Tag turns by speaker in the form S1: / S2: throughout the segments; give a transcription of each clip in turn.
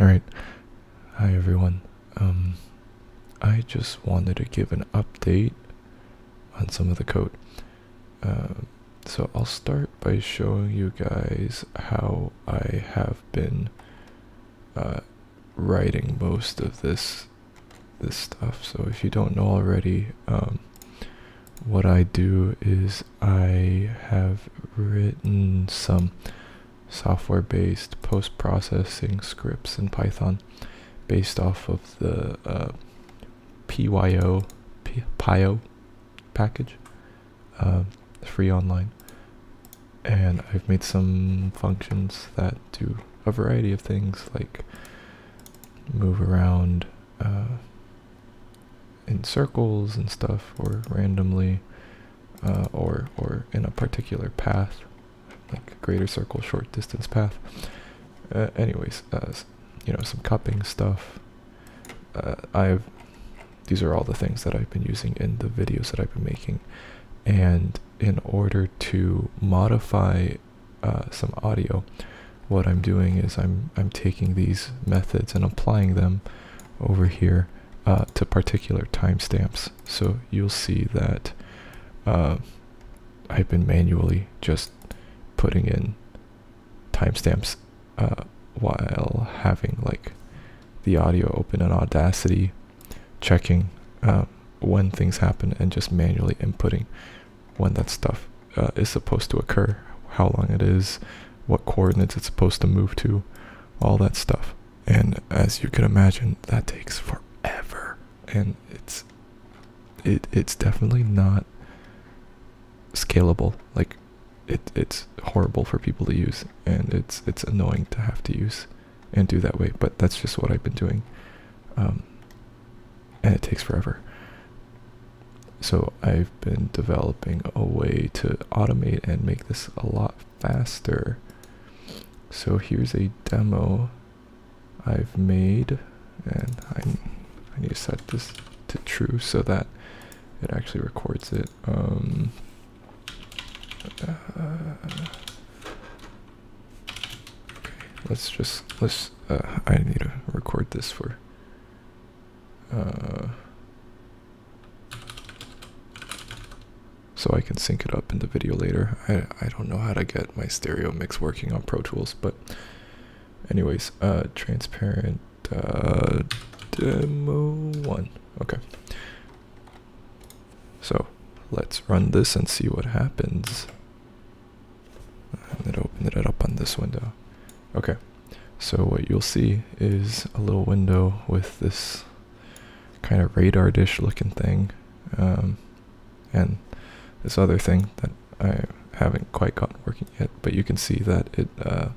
S1: Alright. Hi everyone. Um I just wanted to give an update on some of the code. Um, so I'll start by showing you guys how I have been uh, writing most of this this stuff. So if you don't know already, um, what I do is I have written some software-based post-processing scripts in Python based off of the uh, PYO PYO package, uh, free online, and I've made some functions that do a variety of things like move around uh, in circles and stuff, or randomly, uh, or or in a particular path, like greater circle, short distance path. Uh, anyways, uh, you know, some cupping stuff. Uh, I've these are all the things that I've been using in the videos that I've been making, and in order to modify uh, some audio, what I'm doing is I'm I'm taking these methods and applying them over here uh, to particular timestamps. So you'll see that uh, I've been manually just putting in timestamps uh, while having like the audio open in Audacity, checking uh, when things happen, and just manually inputting when that stuff uh, is supposed to occur, how long it is, what coordinates it's supposed to move to, all that stuff. And as you can imagine, that takes forever, and it's it it's definitely not scalable. Like it it's horrible for people to use, and it's it's annoying to have to use and do that way. But that's just what I've been doing, um, and it takes forever. So I've been developing a way to automate and make this a lot faster. So here's a demo I've made, and I, I need to set this to true so that it actually records it. Um, okay, let's just let's. Uh, I need to record this for. Uh, so I can sync it up in the video later. I, I don't know how to get my stereo mix working on Pro Tools, but anyways, uh, transparent uh, demo one. Okay. Let's run this and see what happens. And then open it up on this window. Okay. So what you'll see is a little window with this kind of radar dish looking thing. Um, and this other thing that I haven't quite gotten working yet, but you can see that it, uh,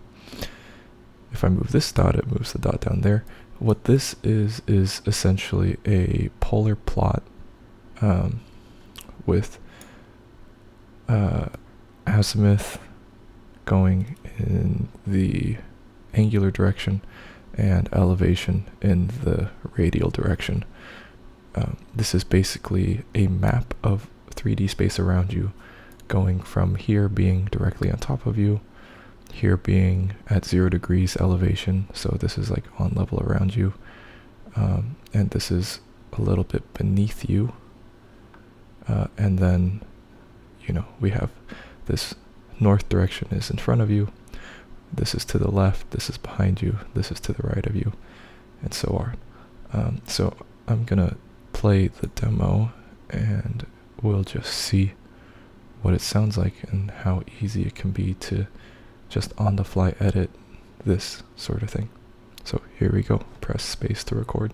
S1: if I move this dot, it moves the dot down there. What this is, is essentially a polar plot um, with uh, azimuth going in the angular direction and elevation in the radial direction. Um, this is basically a map of 3D space around you, going from here being directly on top of you, here being at zero degrees elevation, so this is like on level around you, um, and this is a little bit beneath you, uh, and then, you know, we have this north direction is in front of you, this is to the left, this is behind you, this is to the right of you, and so on. Um, so I'm gonna play the demo and we'll just see what it sounds like and how easy it can be to just on the fly edit this sort of thing. So here we go. Press space to record.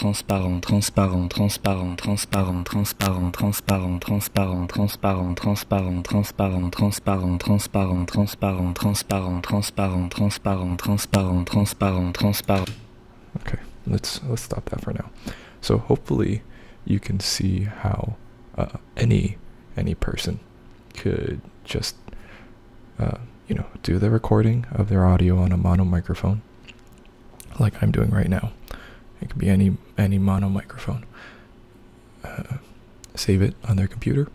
S2: transparent, transparent, transparent, transparent, transparent, transparent, transparent, transparent, transparent, transparent, transparent, transparent, transparent, transparent, transparent, transparent, transparent, transparent.
S1: let's let's stop that for now. So hopefully you can see how uh, any any person could just uh, you know do the recording of their audio on a mono microphone, like I'm doing right now. It could be any any mono microphone. Uh, save it on their computer.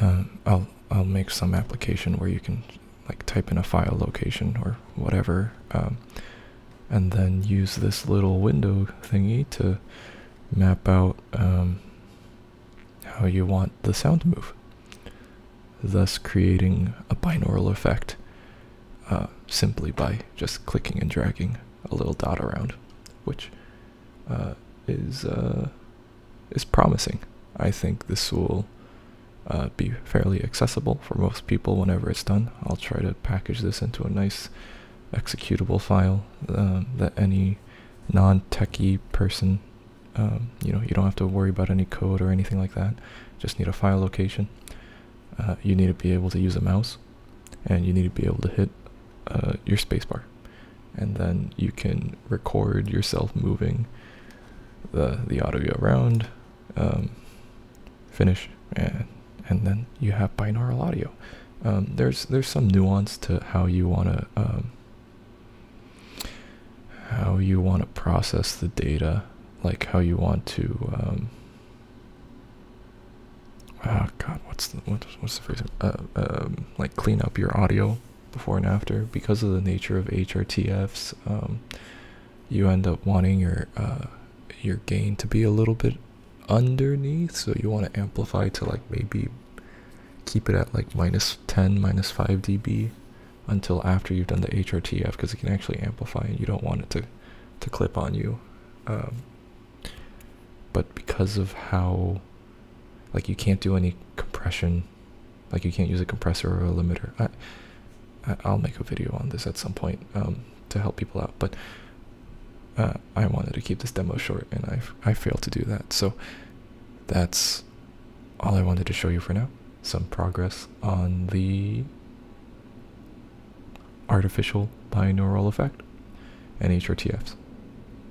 S1: Um, I'll I'll make some application where you can like type in a file location or whatever, um, and then use this little window thingy to map out um, how you want the sound to move, thus creating a binaural effect uh, simply by just clicking and dragging a little dot around, which uh, is uh, is promising. I think this will uh, be fairly accessible for most people whenever it's done. I'll try to package this into a nice executable file um, that any non-techie person, um, you know, you don't have to worry about any code or anything like that. Just need a file location. Uh, you need to be able to use a mouse, and you need to be able to hit uh, your spacebar, and then you can record yourself moving the the audio around. Um, finish and and then you have binaural audio. Um, there's there's some nuance to how you want to um, how you want to process the data, like how you want to. Um, oh God, what's the what's, what's the phrase? Uh, um, like clean up your audio before and after because of the nature of HRTFs. Um, you end up wanting your uh, your gain to be a little bit underneath so you want to amplify to like maybe keep it at like minus 10 minus 5 dB until after you've done the HRTF because it can actually amplify and you don't want it to to clip on you. Um, but because of how like you can't do any compression like you can't use a compressor or a limiter. I, I will make a video on this at some point um, to help people out but uh, I wanted to keep this demo short and I I failed to do that. So that's all I wanted to show you for now. Some progress on the artificial binaural effect and HRTFs